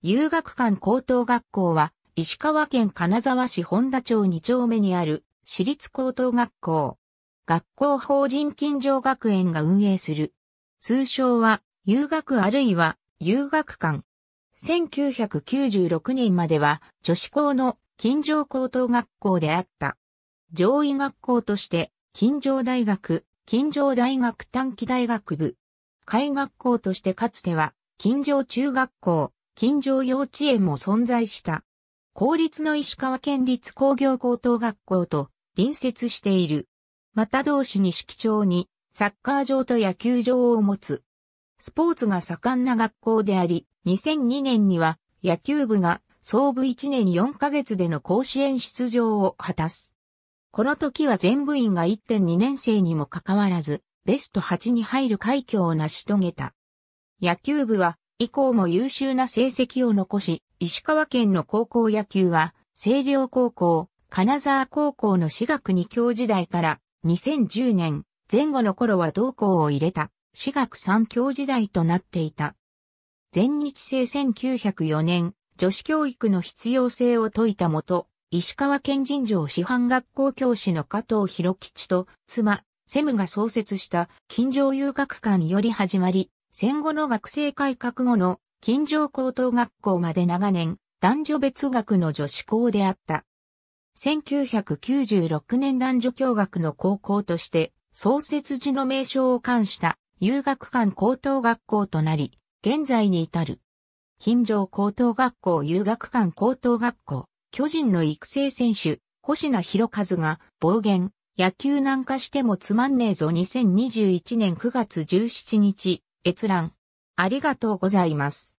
遊学館高等学校は、石川県金沢市本田町2丁目にある私立高等学校。学校法人金城学園が運営する。通称は、遊学あるいは、遊学館。1996年までは、女子校の金城高等学校であった。上位学校として、金城大学、金城大学短期大学部。海学校としてかつては、金城中学校、金城幼稚園も存在した。公立の石川県立工業高等学校と隣接している。また同市に式町にサッカー場と野球場を持つ。スポーツが盛んな学校であり、2002年には野球部が総部1年4ヶ月での甲子園出場を果たす。この時は全部員が1.2年生にもかかわらず、ベスト8に入る快挙を成し遂げた。野球部は以降も優秀な成績を残し、石川県の高校野球は、清涼高校、金沢高校の私学二教時代から2010年前後の頃は同校を入れた私学三教時代となっていた。全日制1904年、女子教育の必要性を説いたもと、石川県人城師範学校教師の加藤博吉と妻、セムが創設した金城遊学館より始まり、戦後の学生改革後の金城高等学校まで長年、男女別学の女子校であった。1996年男女共学の高校として、創設時の名称を冠した遊学館高等学校となり、現在に至る。金城高等学校遊学館高等学校、巨人の育成選手、星名博和が暴言、野球なんかしてもつまんねえぞ2021年9月17日、閲覧。ありがとうございます。